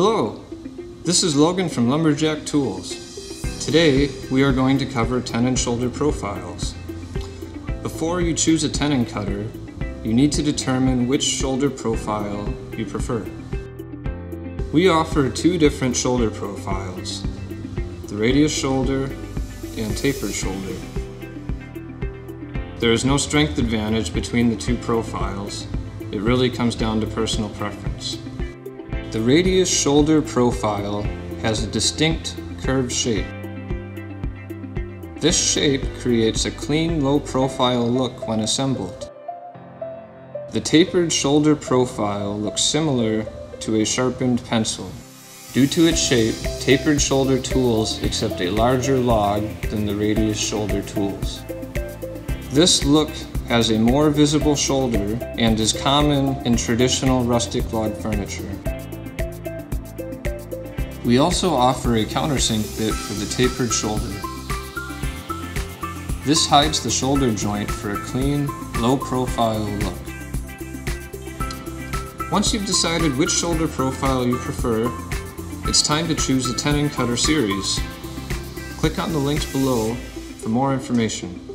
Hello, this is Logan from Lumberjack Tools. Today we are going to cover tenon shoulder profiles. Before you choose a tenon cutter, you need to determine which shoulder profile you prefer. We offer two different shoulder profiles, the radius shoulder and tapered shoulder. There is no strength advantage between the two profiles. It really comes down to personal preference. The radius shoulder profile has a distinct curved shape. This shape creates a clean low profile look when assembled. The tapered shoulder profile looks similar to a sharpened pencil. Due to its shape, tapered shoulder tools accept a larger log than the radius shoulder tools. This look has a more visible shoulder and is common in traditional rustic log furniture. We also offer a countersink bit for the tapered shoulder. This hides the shoulder joint for a clean, low-profile look. Once you've decided which shoulder profile you prefer, it's time to choose the tenon cutter series. Click on the links below for more information.